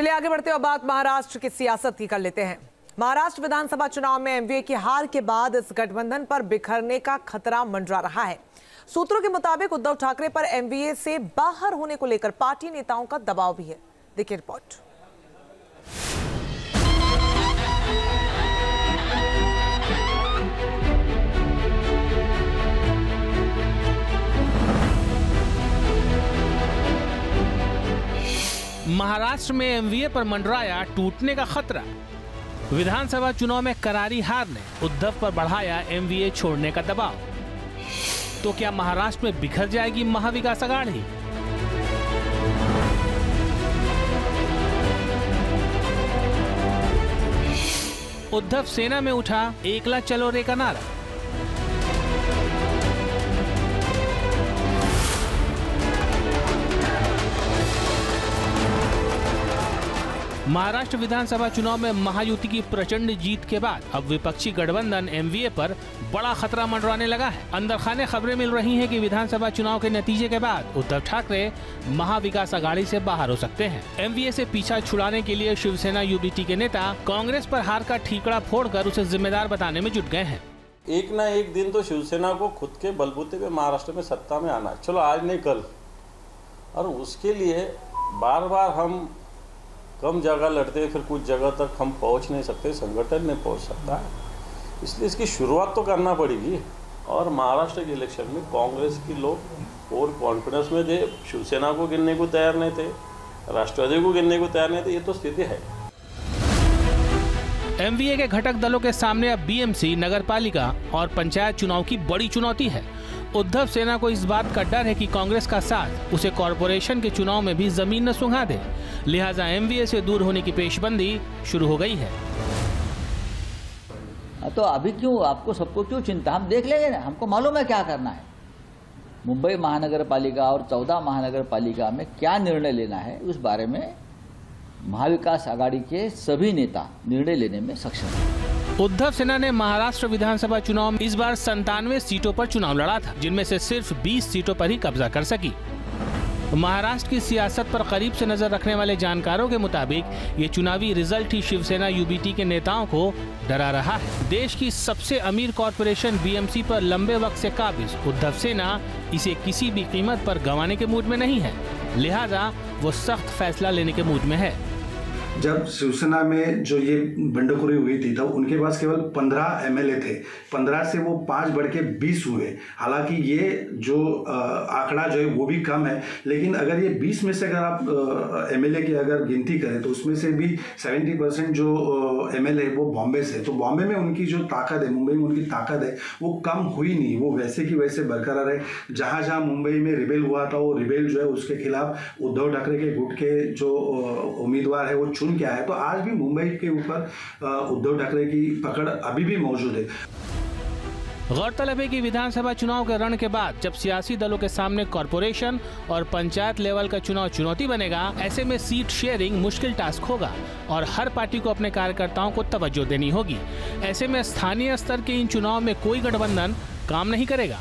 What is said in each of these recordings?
चलिए आगे बढ़ते हुए बात महाराष्ट्र की सियासत की कर लेते हैं। महाराष्ट्र विधानसभा चुनाव में एमवीए की हार के बाद इस गठबंधन पर बिखरने का खतरा मंडरा रहा है। सूत्रों के मुताबिक उद्धव ठाकरे पर एमवीए से बाहर होने को लेकर पार्टी नेताओं का दबाव भी है। देखिए रिपोर्ट। महाराष्ट्र में एमवीए पर मंडराया टूटने का खतरा। विधानसभा चुनाव में करारी हार ने उद्धव पर बढ़ाया एमवीए छोड़ने का दबाव। तो क्या महाराष्ट्र में बिखर जाएगी महाविकास अघाड़ी उद्धव सेना में उठा एकला चलो रे का नारा। महाराष्ट्र विधानसभा चुनाव में महायुति की प्रचंड जीत के बाद अब विपक्षी गठबंधन एमवीए पर बड़ा खतरा मंडराने लगा है। अंदर खाने खबरें मिल रही हैं कि विधानसभा चुनाव के नतीजे के बाद उद्धव ठाकरे महाविकास अघाड़ी से बाहर हो सकते हैं। एमवीए से पीछा छुड़ाने के लिए शिवसेना यूबीटी के नेता कांग्रेस पर हार का ठीकड़ा फोड़कर उसे जिम्मेदार बताने में जुट गए हैं। एक ना एक दिन तो शिवसेना को खुद के बलबूते पे महाराष्ट्र में सत्ता में आना चलो आज नहीं कल। और उसके लिए बार बार हम कम जगह लड़ते फिर कुछ जगह तक हम पहुँच नहीं सकते, संगठन नहीं पहुँच सकता है। इसलिए इसकी शुरुआत तो करना पड़ेगी। और महाराष्ट्र के इलेक्शन में कांग्रेस के लोग और कॉन्फिडेंस में थे, शिवसेना को गिनने को तैयार नहीं थे, राष्ट्रवादी को गिनने को तैयार नहीं थे, ये तो स्थिति है। एमवीए के घटक दलों के सामने अब बीएमसी नगर पालिका और पंचायत चुनाव की बड़ी चुनौती है। उद्धव सेना को इस बात का डर है कि कांग्रेस का साथ उसे कॉरपोरेशन के चुनाव में भी ज़मीन न सुंघा दे। लिहाजा एमवीए से दूर होने की पेशबंदी शुरू हो गई है। तो अभी क्यों? आपको सबको क्यों चिंता? हम देख लेंगे ना। हमको मालूम है क्या करना है। मुंबई महानगर पालिका और चौदह महानगर पालिका में क्या निर्णय लेना है, उस बारे में महाविकास आघाड़ी के सभी नेता निर्णय लेने में सक्षम हैं। उद्धव सेना ने महाराष्ट्र विधानसभा चुनाव में इस बार संतानवे सीटों पर चुनाव लड़ा था, जिनमें से सिर्फ़ 20 सीटों पर ही कब्जा कर सकी। महाराष्ट्र की सियासत पर करीब से नज़र रखने वाले जानकारों के मुताबिक, ये चुनावी रिज़ल्ट ही शिवसेना यूबीटी के नेताओं को डरा रहा है। देश की सबसे अमीर कॉरपोरेशन बीएमसी पर लंबे वक्त से काबिज, उद्धव सेना इसे किसी भी कीमत पर गंवाने के मूड में नहीं है। लिहाजा, वो सख्त फैसला लेने के मूड में है। जब शिवसेना में जो ये बंडखोरी हुई थी तो उनके पास केवल पंद्रह एमएलए थे। पंद्रह से वो पाँच बढ़ के बीस हुए। हालाँकि ये जो आंकड़ा जो है, वो भी कम है। लेकिन अगर ये बीस में से अगर आप एमएलए की अगर गिनती करें तो उसमें से भी सेवेंटी परसेंट जो एमएलए वो बॉम्बे से तो बॉम्बे में उनकी जो ताकत है, मुंबई में उनकी ताकत है, वो कम हुई नहीं। वो वैसे की वैसे बरकरार है। जहाँ जहाँ मुंबई में रिबेल हुआ था, वो रिबेल जो है, उसके खिलाफ उद्धव ठाकरे के गुट के जो उम्मीदवार है, वो चुन के आया तो आज भी मुंबई के ऊपर उद्धव ठाकरे की पकड़ अभी भी मौजूद है। गौरतलब है कि विधानसभा चुनाव के रण के बाद, जब सियासी दलों के सामने कॉरपोरेशन और पंचायत लेवल का चुनाव चुनौती बनेगा, ऐसे में सीट शेयरिंग मुश्किल टास्क होगा और हर पार्टी को अपने कार्यकर्ताओं को तवज्जो देनी होगी। ऐसे में स्थानीय स्तर के इन चुनाव में कोई गठबंधन काम नहीं करेगा।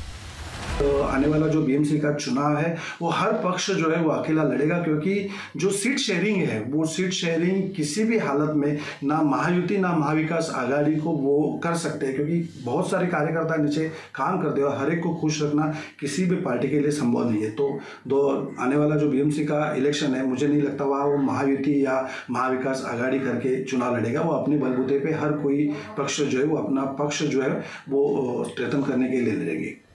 तो आने वाला जो बीएमसी का चुनाव है, वो हर पक्ष जो है वो अकेला लड़ेगा क्योंकि जो सीट शेयरिंग है, वो सीट शेयरिंग किसी भी हालत में ना महायुति, ना महाविकास आघाड़ी को वो कर सकते हैं क्योंकि बहुत सारे कार्यकर्ता नीचे काम करते हैं हर एक को खुश रखना किसी भी पार्टी के लिए संभव नहीं है। तो दो आने वाला जो बीएमसी का इलेक्शन है, मुझे नहीं लगता वहाँ वो महायुति या महाविकास आघाड़ी करके चुनाव लड़ेगा। वो अपने बलबूते पर हर कोई पक्ष जो है, वो अपना पक्ष जो है, वो स्ट्रेथन करने के लिए लड़ेंगे।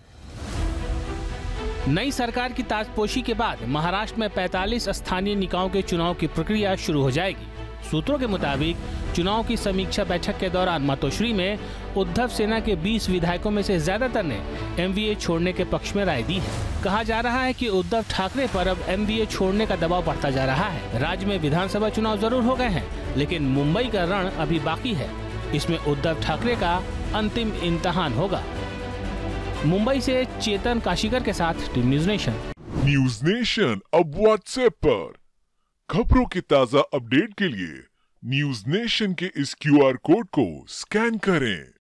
नई सरकार की ताजपोशी के बाद महाराष्ट्र में 45 स्थानीय निकायों के चुनाव की प्रक्रिया शुरू हो जाएगी। सूत्रों के मुताबिक, चुनाव की समीक्षा बैठक के दौरान मतोश्री में उद्धव सेना के 20 विधायकों में से ज़्यादातर ने एमवीए छोड़ने के पक्ष में राय दी है। कहा जा रहा है कि उद्धव ठाकरे पर अब एमवीए छोड़ने का दबाव बढ़ता जा रहा है। राज्य में विधानसभा चुनाव ज़रूर हो गए हैं, लेकिन मुंबई का रण अभी बाकी है। इसमें उद्धव ठाकरे का अंतिम इम्तहान होगा। मुंबई से चेतन काशीकर के साथ team News Nation. News Nation, अब व्हाट्सएप पर। खबरों के ताज़ा अपडेट के लिए न्यूज़ नेशन के इस क्यूआर कोड को स्कैन करें।